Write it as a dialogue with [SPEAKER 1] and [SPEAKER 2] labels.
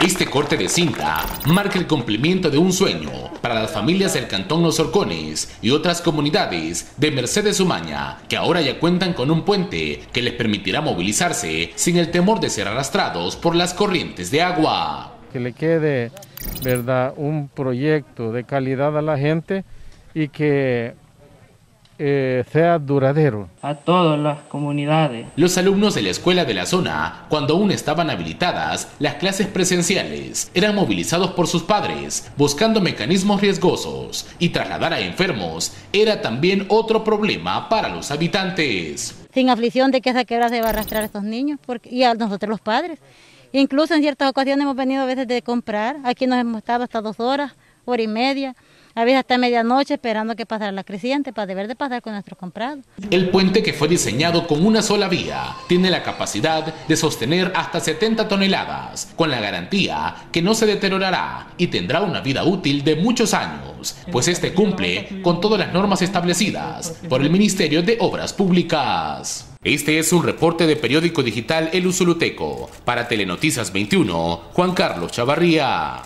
[SPEAKER 1] Este corte de cinta marca el cumplimiento de un sueño para las familias del Cantón Los Horcones y otras comunidades de Mercedes Umaña, que ahora ya cuentan con un puente que les permitirá movilizarse sin el temor de ser arrastrados por las corrientes de agua.
[SPEAKER 2] Que le quede, ¿verdad?, un proyecto de calidad a la gente y que eh, sea duradero.
[SPEAKER 3] A todas las comunidades.
[SPEAKER 1] Los alumnos de la escuela de la zona, cuando aún estaban habilitadas las clases presenciales, eran movilizados por sus padres, buscando mecanismos riesgosos, y trasladar a enfermos era también otro problema para los habitantes.
[SPEAKER 4] Sin aflicción de que esa quebra se va a arrastrar a estos niños, porque, y a nosotros los padres. Incluso en ciertas ocasiones hemos venido a veces de comprar, aquí nos hemos estado hasta dos horas, hora y media, a veces hasta medianoche esperando que pasara la creciente para deber de pasar con nuestros comprados.
[SPEAKER 1] El puente que fue diseñado con una sola vía tiene la capacidad de sostener hasta 70 toneladas, con la garantía que no se deteriorará y tendrá una vida útil de muchos años, pues este cumple con todas las normas establecidas por el Ministerio de Obras Públicas. Este es un reporte de periódico digital El Usuluteco. Para Telenoticias 21, Juan Carlos Chavarría.